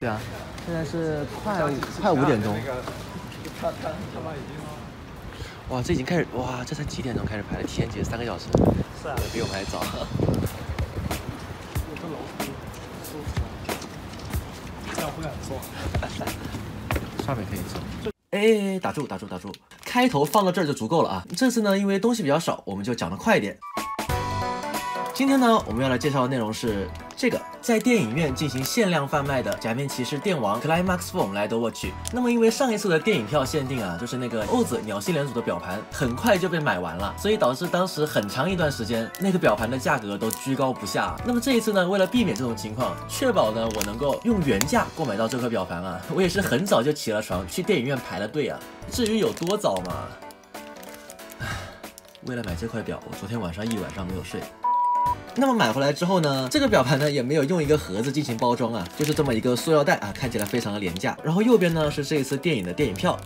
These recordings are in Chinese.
对啊，现在是快快五点钟。哇，这已经开始哇，这才几点钟开始排的？提前几三个小时？是啊，比我们还早。我这楼梯不敢坐。上面可以坐。哎，打住打住打住，开头放到这儿就足够了啊。这次呢，因为东西比较少，我们就讲的快一点。今天呢，我们要来介绍的内容是这个，在电影院进行限量贩卖的《假面骑士电王 Climax Form 来的 Watch》。那么因为上一次的电影票限定啊，就是那个欧子鸟系联组的表盘，很快就被买完了，所以导致当时很长一段时间那个表盘的价格都居高不下。那么这一次呢，为了避免这种情况，确保呢我能够用原价购买到这颗表盘啊，我也是很早就起了床去电影院排了队啊。至于有多早嘛，唉，为了买这块表，我昨天晚上一晚上没有睡。那么买回来之后呢，这个表盘呢也没有用一个盒子进行包装啊，就是这么一个塑料袋啊，看起来非常的廉价。然后右边呢是这一次电影的电影票，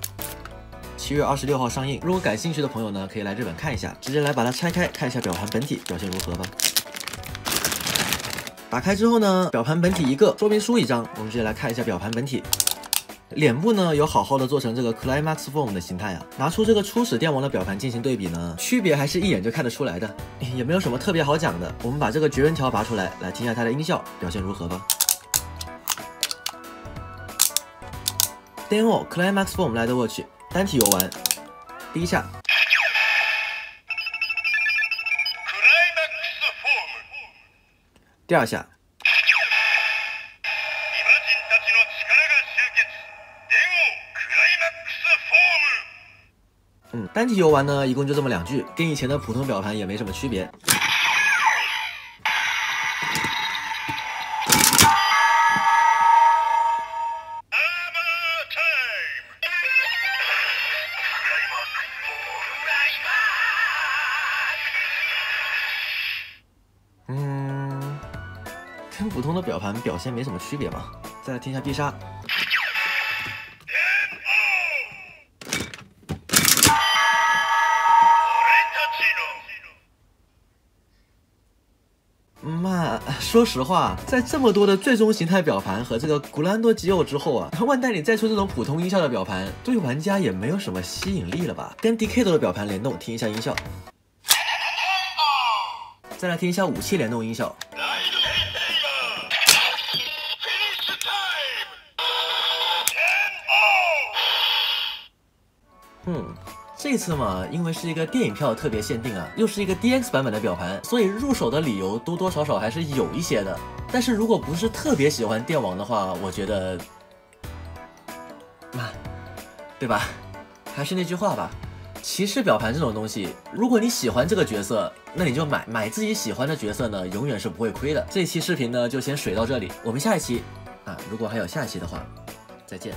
七月二十六号上映。如果感兴趣的朋友呢，可以来日本看一下。直接来把它拆开，看一下表盘本体表现如何吧。打开之后呢，表盘本体一个，说明书一张。我们直接来看一下表盘本体。脸部呢有好好的做成这个 Climax Form 的形态啊，拿出这个初始电王的表盘进行对比呢，区别还是一眼就看得出来的，也没有什么特别好讲的。我们把这个绝缘条拔出来，来听一下它的音效表现如何吧。电王 Climax Form 来的 Watch 单体游玩，第一下，第二下。单体游玩呢，一共就这么两句，跟以前的普通表盘也没什么区别。嗯，跟普通的表盘表现没什么区别吧。再来听一下必杀。那说实话，在这么多的最终形态表盘和这个古兰多吉欧之后啊，万代你再出这种普通音效的表盘，对玩家也没有什么吸引力了吧？跟 DK 的表盘联动，听一下音效。再来听一下武器联动音效。嗯。这次嘛，因为是一个电影票特别限定啊，又是一个 DX 版本的表盘，所以入手的理由多多少少还是有一些的。但是如果不是特别喜欢电网的话，我觉得，那，对吧？还是那句话吧，骑士表盘这种东西，如果你喜欢这个角色，那你就买买自己喜欢的角色呢，永远是不会亏的。这期视频呢就先水到这里，我们下一期啊，如果还有下一期的话，再见。